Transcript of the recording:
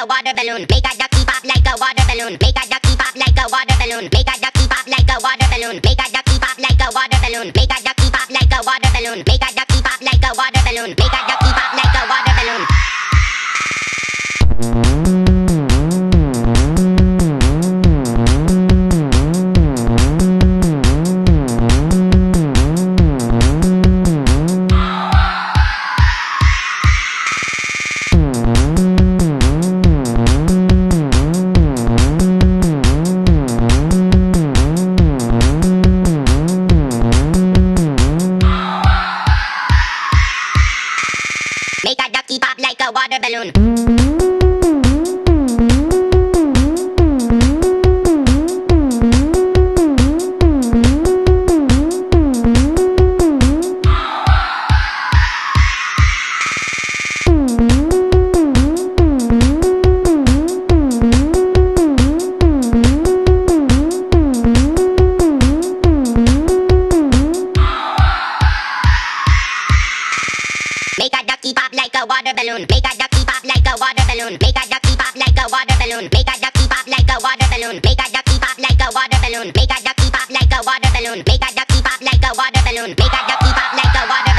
a water balloon. Make a ducky pop like a water balloon. Make a ducky pop like a water balloon. Make a ducky pop like a water balloon. Make a ducky pop like a water balloon. Make a ducky pop like a water balloon. Make a pop like a water balloon. Make a ducky pop like a water balloon. Make a ducky pop like a water balloon. Make a ducky pop like a water balloon. Make a ducky pop like a water balloon. Make a ducky pop like a water balloon. Make a ducky pop like a water balloon. Make a ducky pop like a water balloon. Make a ducky pop like a water